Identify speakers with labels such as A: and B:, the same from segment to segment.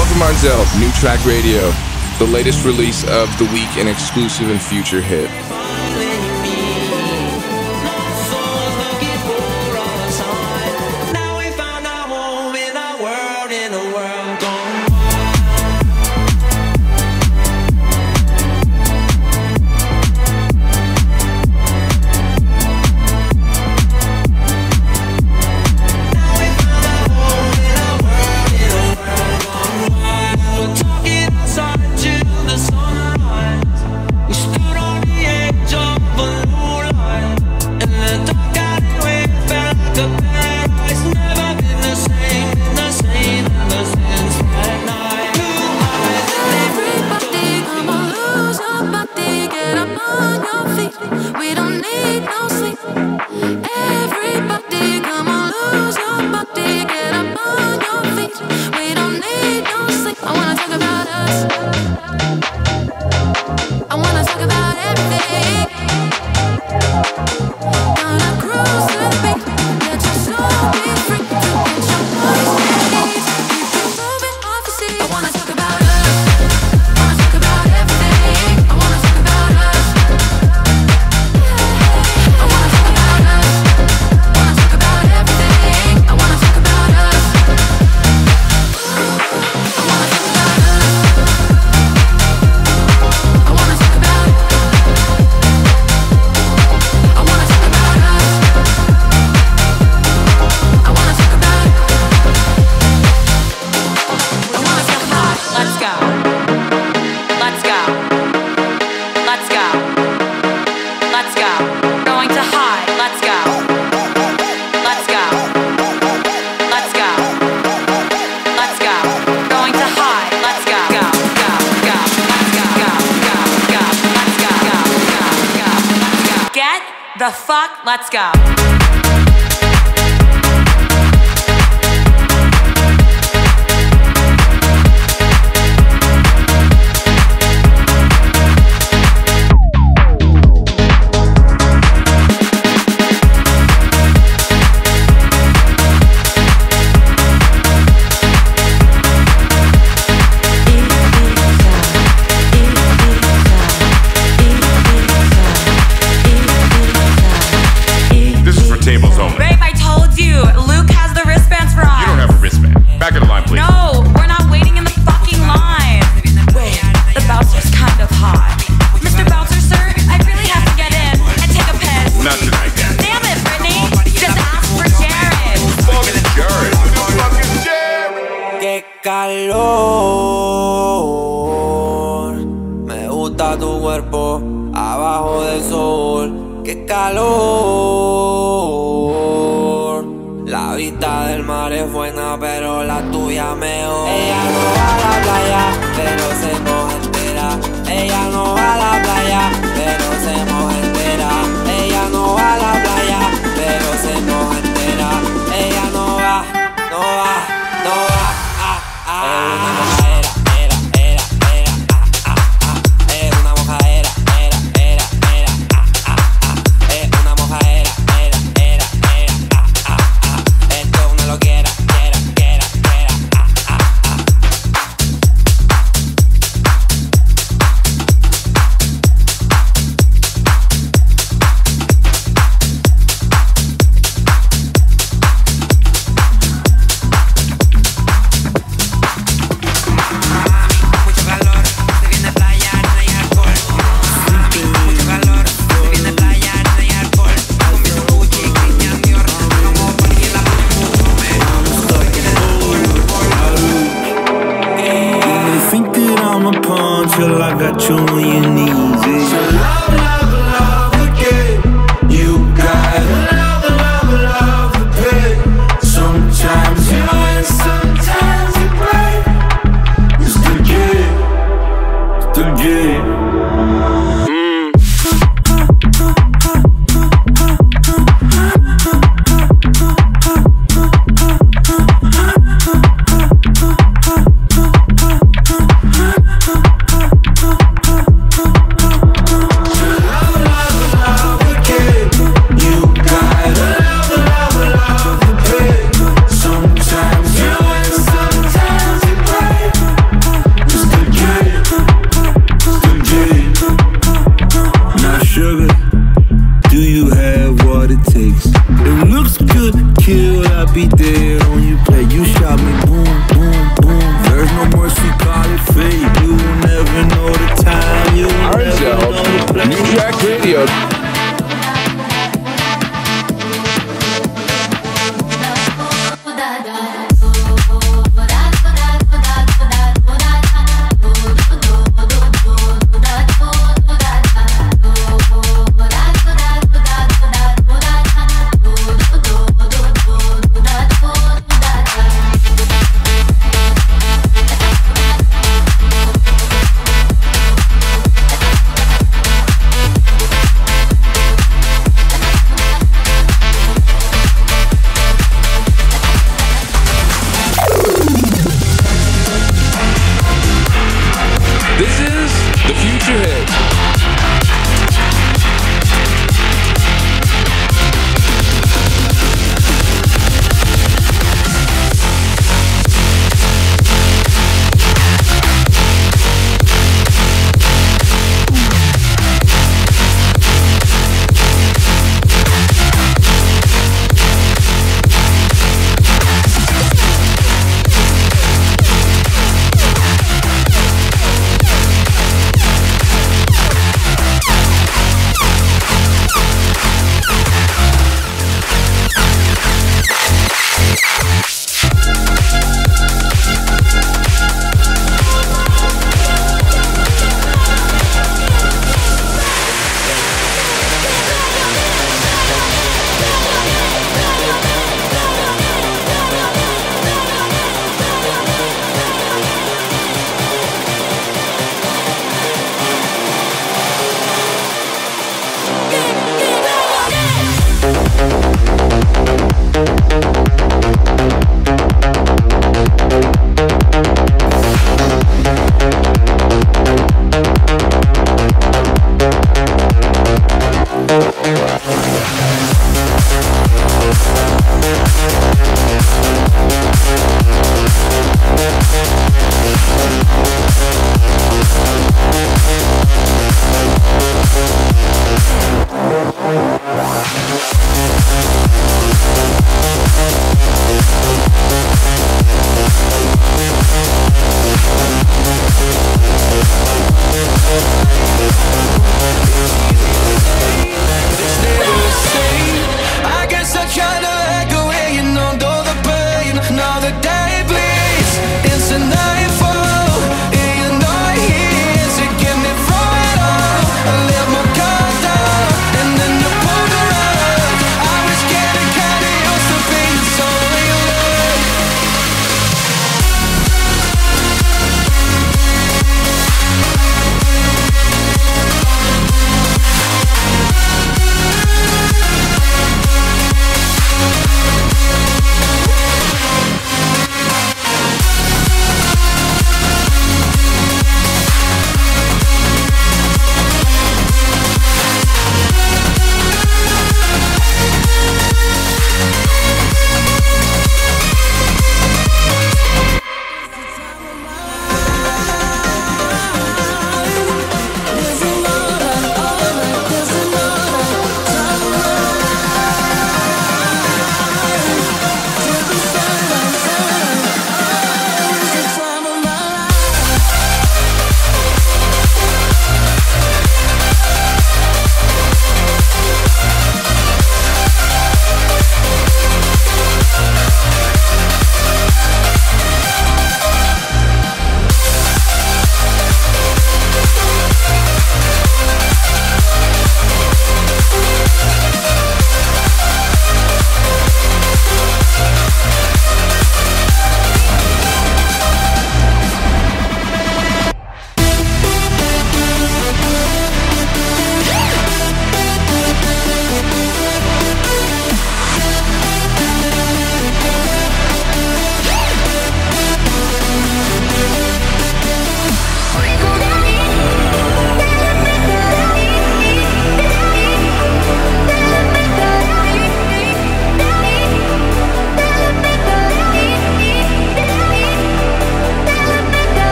A: Welcome Monzel, New Track Radio, the latest release of the week and exclusive and future hit.
B: Thank you. the fuck? Let's
C: go.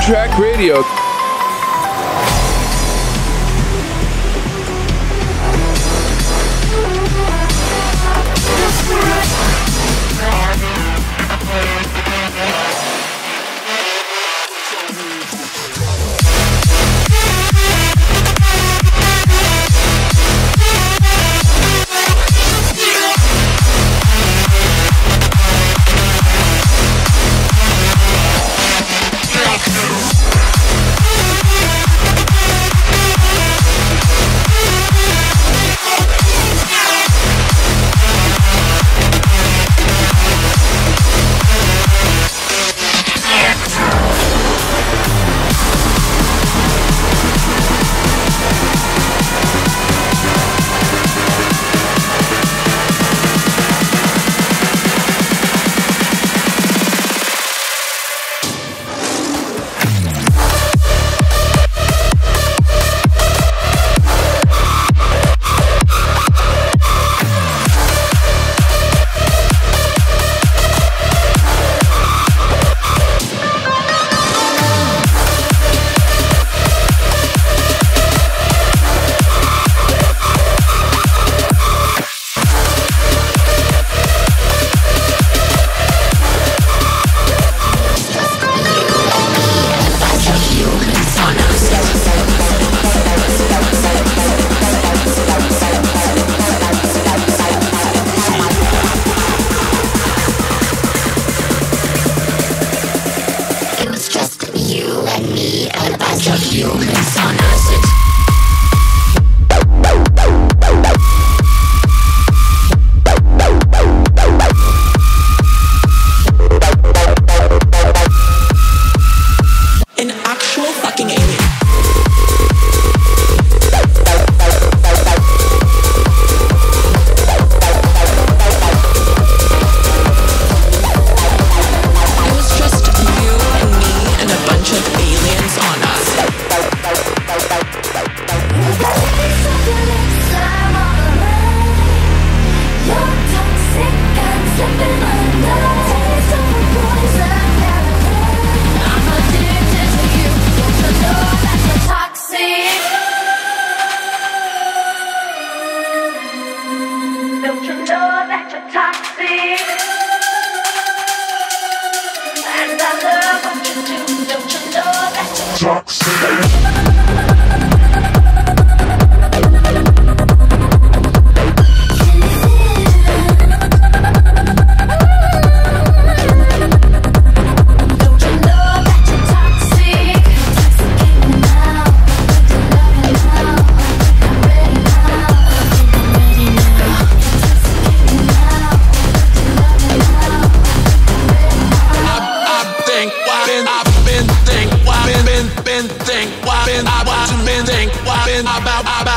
C: Track Radio.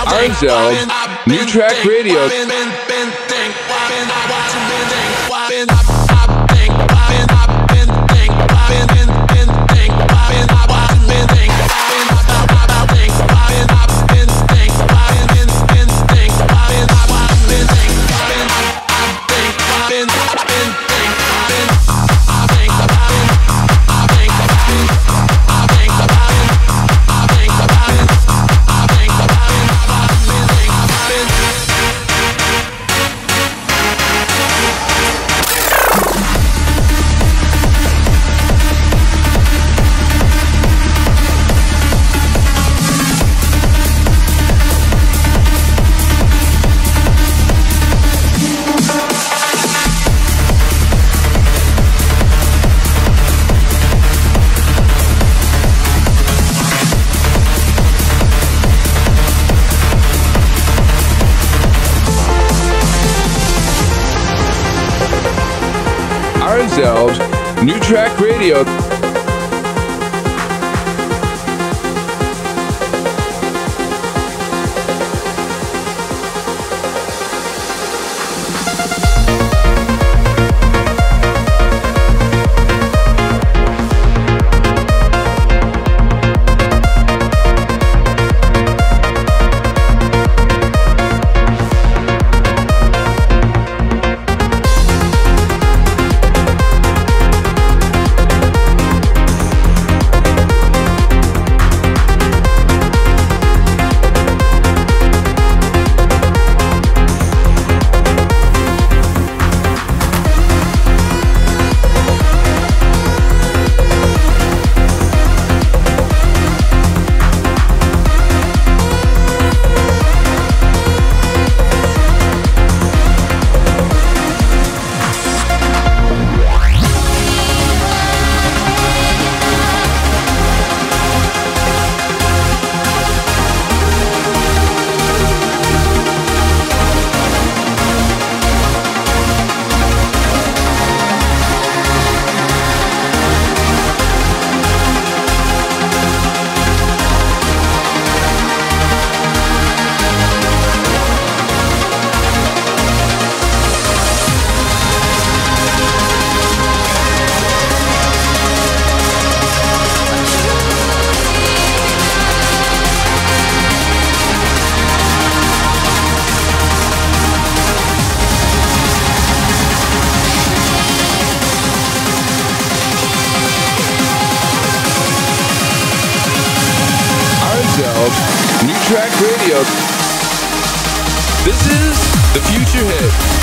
D: ArnZeld New Track Radio. Track Radio. Radio. This is the Future Hit.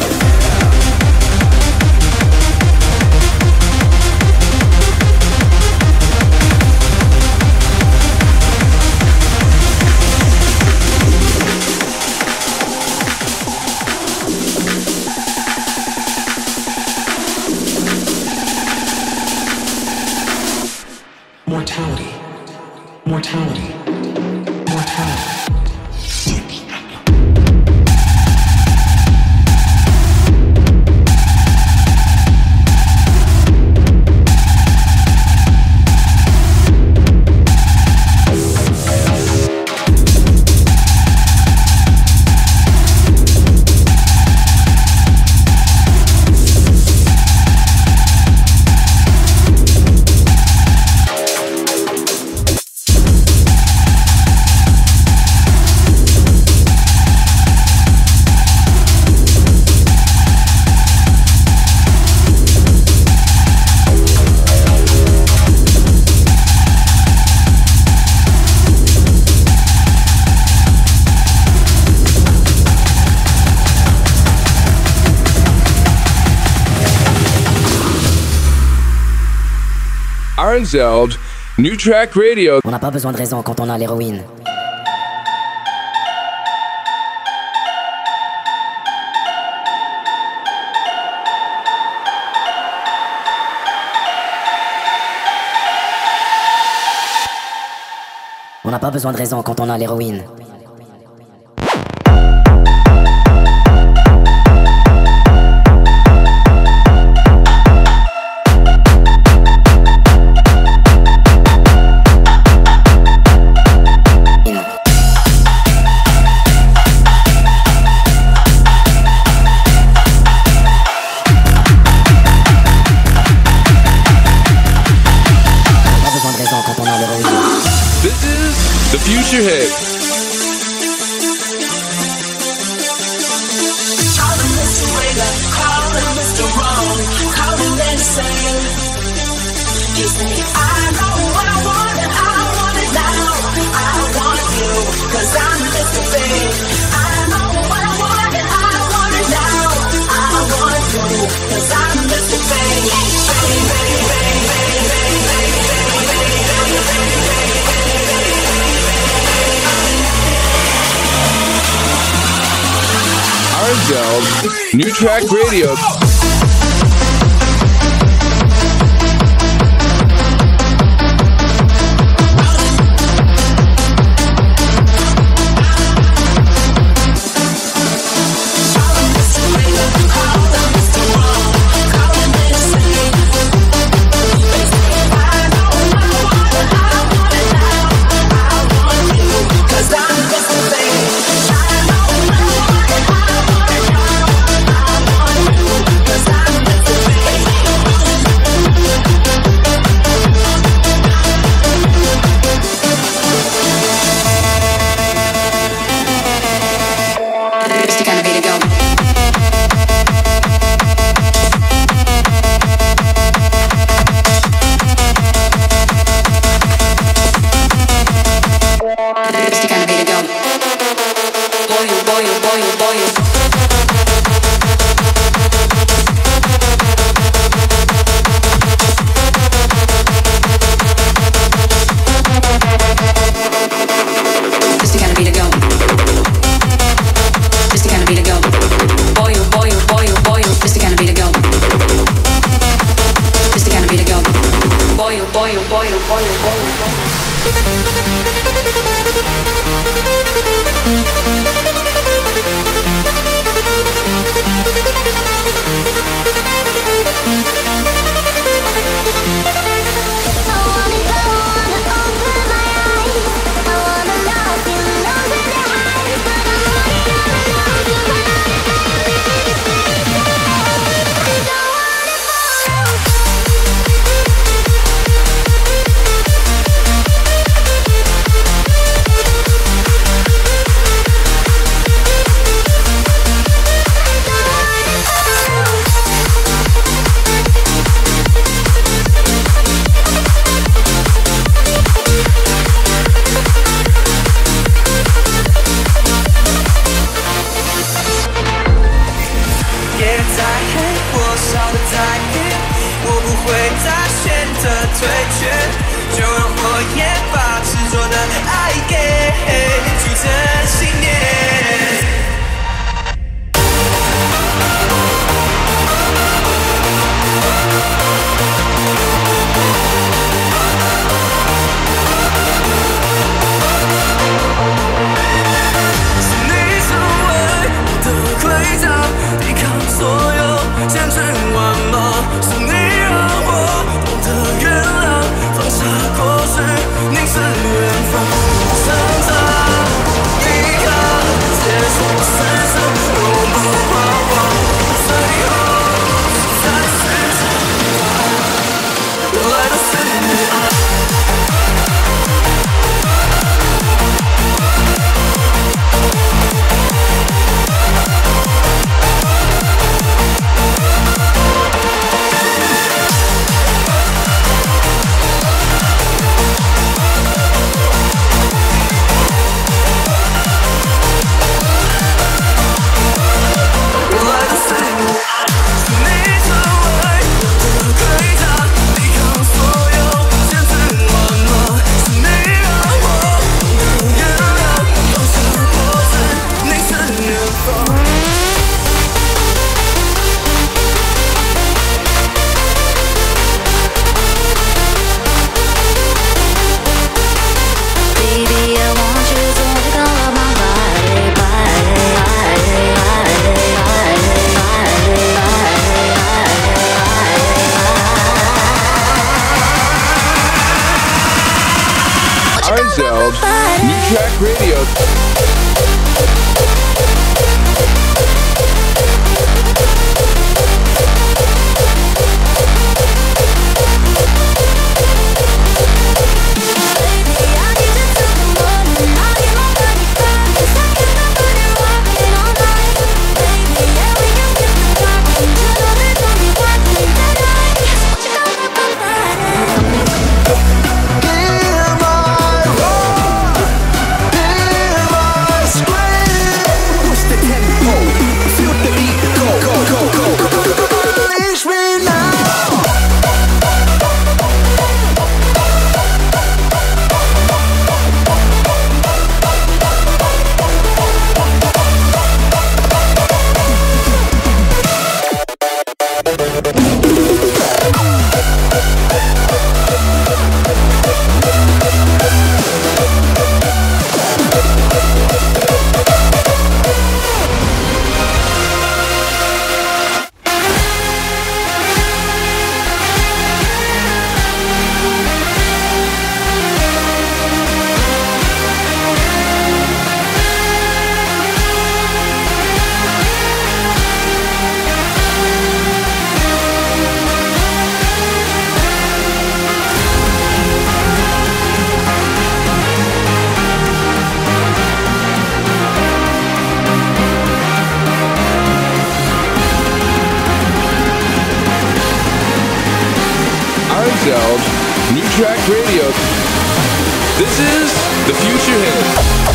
E: On n'a pas besoin de raison quand on a l'héroïne. On n'a pas besoin de raison quand on a l'héroïne.
F: Track
G: Radio. New Track Radio. This is the Future Hit.